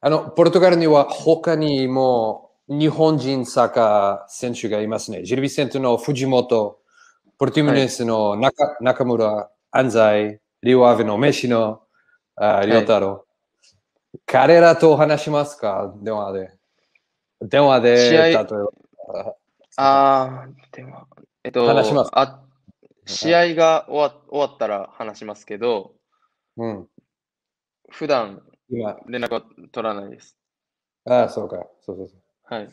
あの、ポルトガルには他にも日本人サッカー選手がいますね。ジルビセントの藤本、ポルティムネスの中,、はい、中村、安西、リオアベのメシの、あリオ太郎、はい。彼らと話しますか？電話で。電話で、例えば。ああ、電話。えっと、話しますあ試合が終わ終わったら話しますけど、うん、普段連絡は取らないです。ああ、そうか。そうそうそう。はい。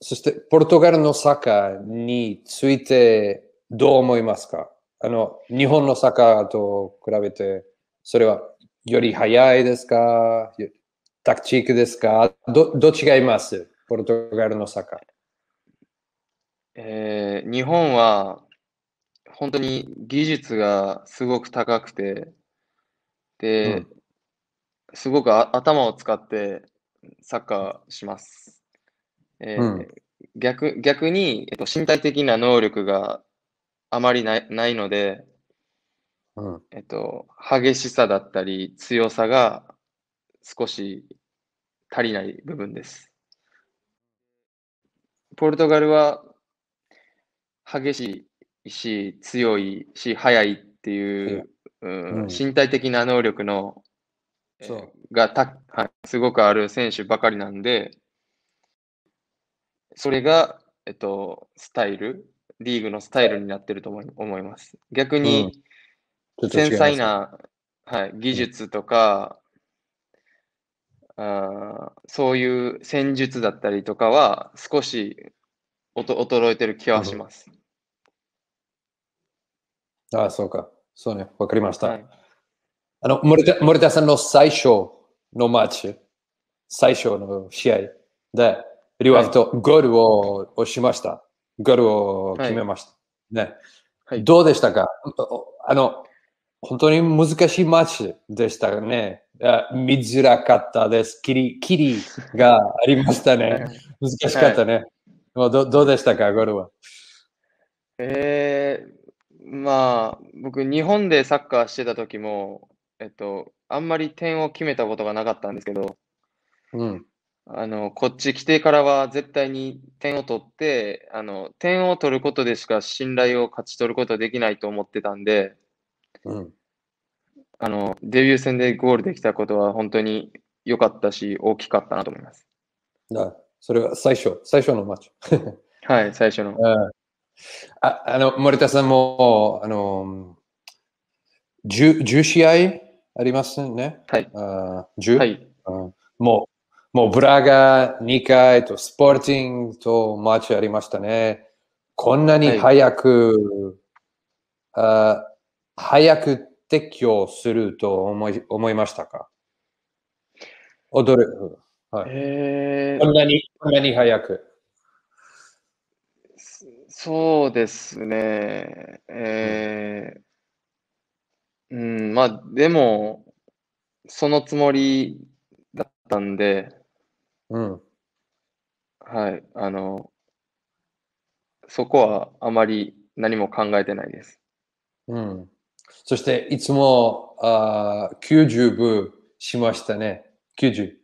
そして、ポルトガルのサッカーについてどう思いますか？あの、日本のサッカーと比べて、それはより早いですか？タクチックですか？ど、ど違います？ポルトガルのサッカー。えー、日本は本当に技術がすごく高くて、で、うん、すごく頭を使ってサッカーします。えー、うん、逆逆に、えっと、身体的な能力があまりないないので、うん、えっと、激しさだったり強さが少し足りない部分です。ポルトガルは激しいし、強いし、速いっていう、うん、身体的な能力の、がた、はい、すごくある選手ばかりなんで、それが、えっと、スタイル、リーグのスタイルになってると思い思います。逆に、繊細な、はい、技術とか、うん、あそういう戦術だったりとかは少し衰えてる気はします。ああ、そうか。そうね、わかりました。はい、あの森田、森田さんの最初のマッチ、最初の試合で、リワフとゴールを押しました。ゴールを決めました。はい、ね、はい、どうでしたか？あの、本当に難しいマッチでしたね。見づらかったです。キリ、キリがありましたね。難しかったね。どどうでしたか、ゴールは。えー、まあ、僕、日本でサッカーしてた時も、えっと、あんまり点を決めたことがなかったんですけど、うん。あの、こっち来てからは絶対に点を取って、あの、点を取ることでしか信頼を勝ち取ることできないと思ってたんで、うん。あの、デビュー戦でゴールできたことは本当に良かったし、大きかったなと思います。あそれは最初、最初のマッチ。はい、最初の。ああの、森田さんも、あの、10, 10試合ありますね。はい。あ10、はい、もう、もうブラガ2回とスポーティングとマッチありましたね。こんなに早く、はい、あ早く撤去すると思い思いましたか？踊る。はい、えー、こんなに、こんなに早く。そうですね。えー、うん、まあ、でも、そのつもりだったんで、うん。はい、あの、そこはあまり何も考えてないです。うん。そして、いつもあ90分しましたね。90。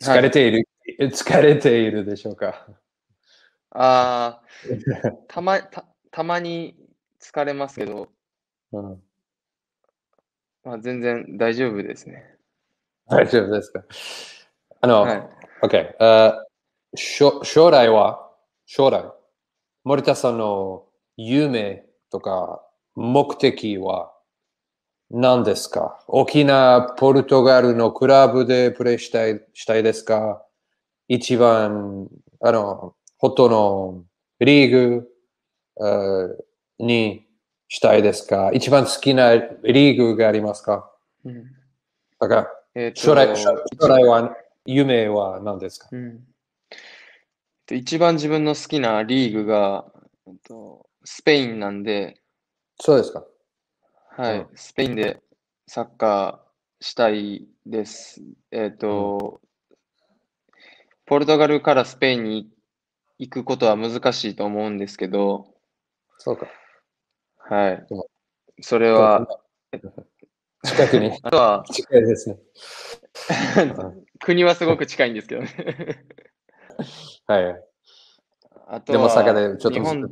疲れている、はい、疲れているでしょうか。ああ、たま、た、たまに疲れますけど、うん。まあ、全然大丈夫ですね。大丈夫ですか？あの、はい。OK、uh, 将将来は、将来、森田さんの夢とか目的は何ですか？大きなポルトガルのクラブでプレーしたいしたいですか？一番、あの、ほとのリーグにしたいですか？一番好きなリーグがありますか、うん、だから、えー、将来将来は夢は何ですか、うん、一番自分の好きなリーグがスペインなんで。そうですか。はい、うん、スペインでサッカーしたいです。えっ、ー、と、ポルトガルからスペインに行くことは難しいと思うんですけど、そうか。はい。それは、近くに。あとは、近いですね。国はすごく近いんですけどね。はい。あとは、でちょっと日本、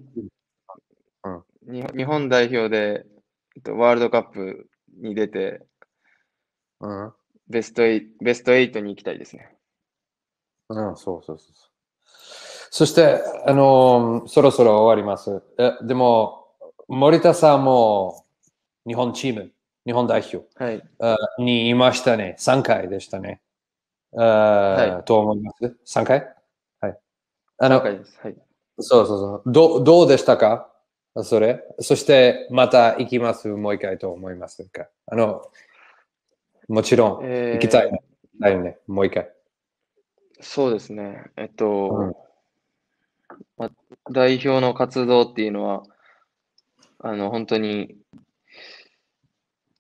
うん、日本代表でワールドカップに出て、うん、ベスト8ベスト8に行きたいですね。うん、そうそうそう。そして、あのー、そろそろ終わります。えでも、森田さんも日本チーム、日本代表、はい、にいましたね。3回でしたね。はい、と思います。3回？はい。あの、はい、そうそうそう。どどうでしたか？それ？そして、また行きます？もう一回と思いますか？あの、もちろん、行きたい、ね。だよね。もう一回。そうですね。えっと、うん、ま、代表の活動っていうのは、あの、本当に、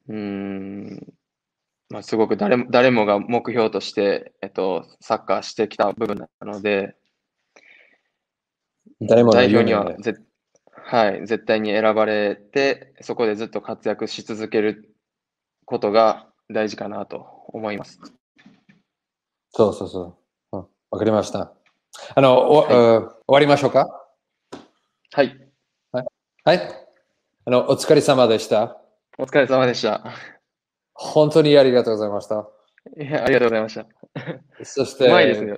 うん、まあ、すごく誰も誰もが目標として、えっと、サッカーしてきた部分なので、誰も代表にはぜ、はい、絶対に選ばれて、そこでずっと活躍し続けることが大事かなと思います。そうそうそう。わ、うん、かりました。あの、はい、終わりましょうか？はい。はい。はい。あの、お疲れ様でした。お疲れ様でした。本当にありがとうございました。いや、ありがとうございました。そして、うまいですよ。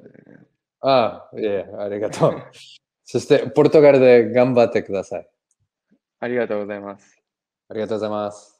ああ、いえ、ありがとう。そして、ポルトガルで頑張ってください。ありがとうございます。ありがとうございます。